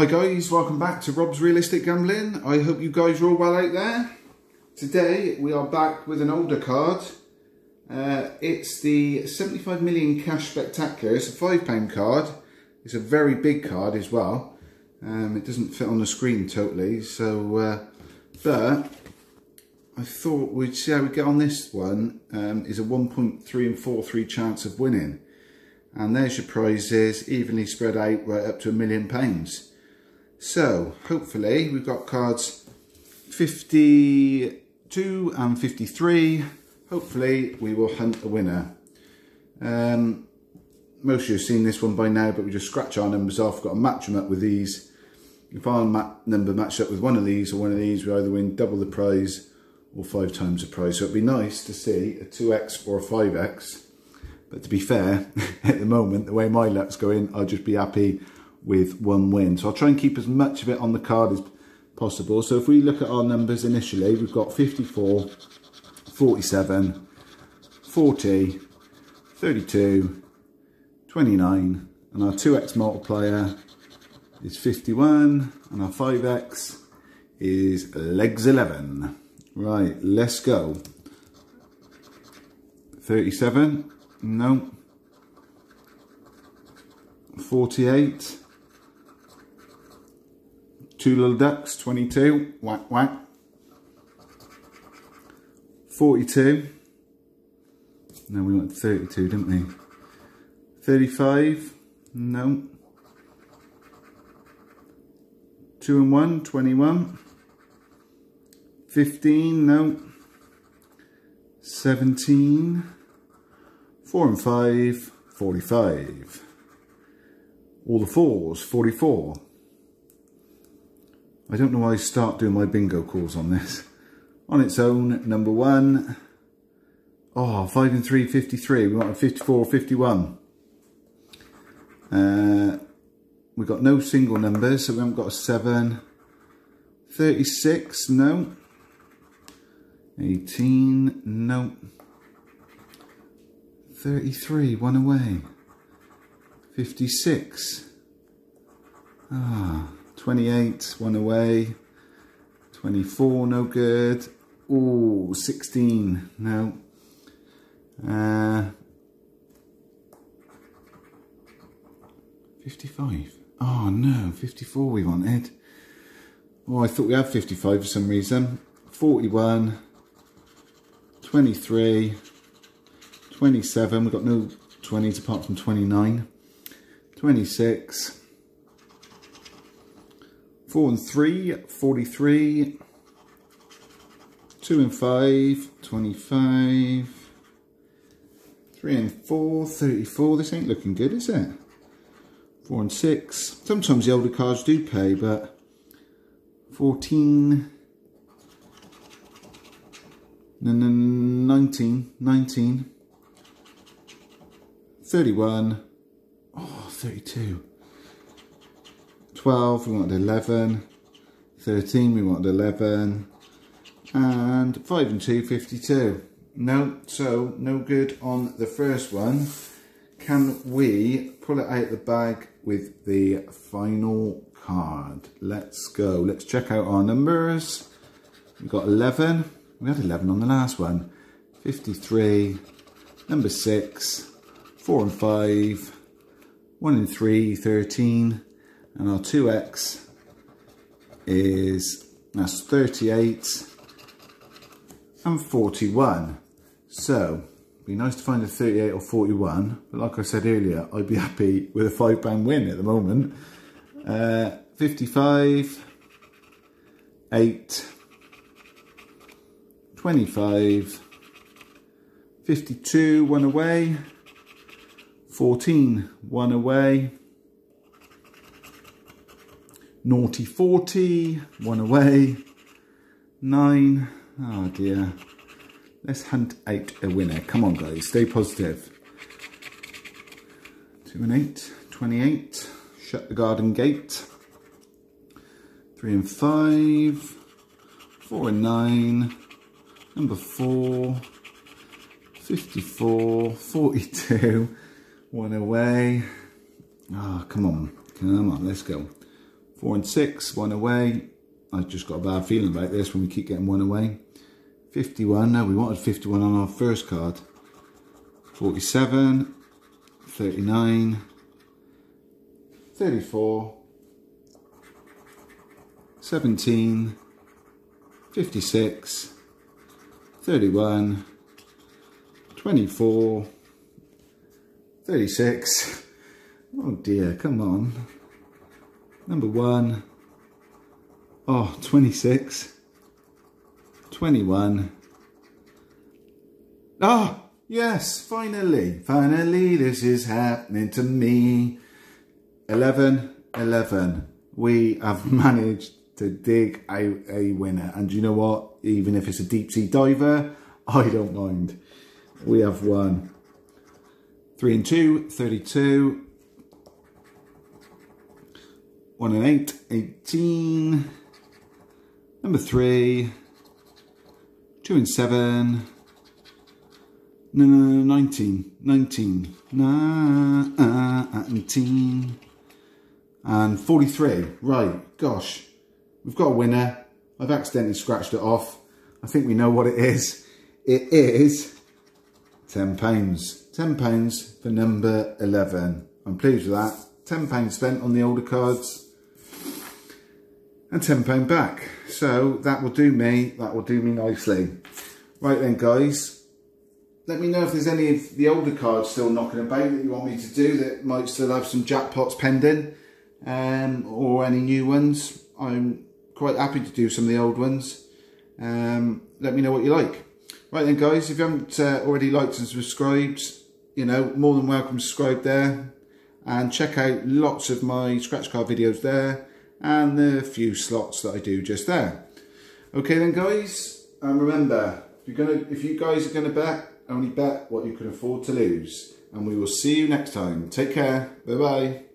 Hi guys, welcome back to Rob's Reel-istic Gambling. I hope you guys are all well out there. Today we are back with an older card. Uh, it's the 75 million cash spectacular. It's a five pound card. It's a very big card as well. Um, it doesn't fit on the screen totally, so uh, but I thought we'd see how we get on this one. Um, is a 1.3 and 43 chance of winning, and there's your prizes evenly spread out right up to a million pounds. So, hopefully, we've got cards 52 and 53. Hopefully, we will hunt a winner. Um, most of you have seen this one by now, but we just scratch our numbers off. Got to match them up with these. If our number matched up with one of these or one of these, we either win double the prize or five times the prize. So it'd be nice to see a 2x or a 5x. But to be fair, at the moment, the way my luck's going, I'll just be happy with one win. So I'll try and keep as much of it on the card as possible. So if we look at our numbers initially, we've got 54, 47, 40, 32, 29, and our 2x multiplier is 51, and our 5x is legs 11. Right, let's go. 37, no. 48, Two little ducks, 22, whack whack. 42. No, we went 32, didn't we? 35, no. 2 and 1, 21. 15, no. 17. 4 and 5, 45. All the fours, 44. I don't know why I start doing my bingo calls on this. On its own, number one. Oh, 5 and 3, 53. We want a 54 51. Uh, we've got no single numbers, so we haven't got a 7. 36, no. 18, no. 33, one away. 56. Ah. 28, one away. 24, no good. Oh, 16, no. Uh, 55. Oh no, 54 we wanted. Oh, I thought we had 55 for some reason. 41, 23, 27. We've got no 20s apart from 29. 26, 4 and 3, 43. 2 and 5, 25. 3 and 4, 34. This ain't looking good, is it? 4 and 6. Sometimes the older cards do pay, but 14. 19, 19. 31. Oh, 32. 12, we wanted 11, 13, we wanted 11, and 5 and 2, 52. No, so no good on the first one. Can we pull it out the bag with the final card? Let's go. Let's check out our numbers. We've got 11. We had 11 on the last one. 53, number 6, 4 and 5, 1 and 3, 13, and our 2x is that's 38 and 41 so be nice to find a 38 or 41 but like I said earlier I'd be happy with a five pound win at the moment. Uh, 55 8 25 52 one away 14 one away Naughty 40, one away. Nine, oh dear. Let's hunt out a winner. Come on guys, stay positive. Two and eight, 28. Shut the garden gate. Three and five. Four and nine. Number four. 54, 42. One away. Ah, oh, come on. Come on, let's go. Four and six, one away. I just got a bad feeling about this when we keep getting one away. 51, no, we wanted 51 on our first card. 47, 39, 34, 17, 56, 31, 24, 36. Oh dear, come on. Number one. Oh, 26. 21. Ah, oh, yes, finally, finally, this is happening to me. 11, 11. We have managed to dig out a winner. And you know what? Even if it's a deep sea diver, I don't mind. We have won. 3 and 2, 32. 1 and 8, 18. Number 3. 2 and 7. No, no, no, 19. 19. Uh, 19. And 43. Right, gosh. We've got a winner. I've accidentally scratched it off. I think we know what it is. It is £10. £10 for number 11. I'm pleased with that. £10 spent on the older cards and £10 back. So that will do me, that will do me nicely. Right then guys, let me know if there's any of the older cards still knocking about that you want me to do that might still have some jackpots pending um, or any new ones. I'm quite happy to do some of the old ones. Um, let me know what you like. Right then guys, if you haven't uh, already liked and subscribed, you know, more than welcome to subscribe there. And check out lots of my scratch card videos there and the few slots that I do just there. Okay then guys, and remember, if you're gonna, if you guys are gonna bet, only bet what you can afford to lose. And we will see you next time. Take care. Bye bye.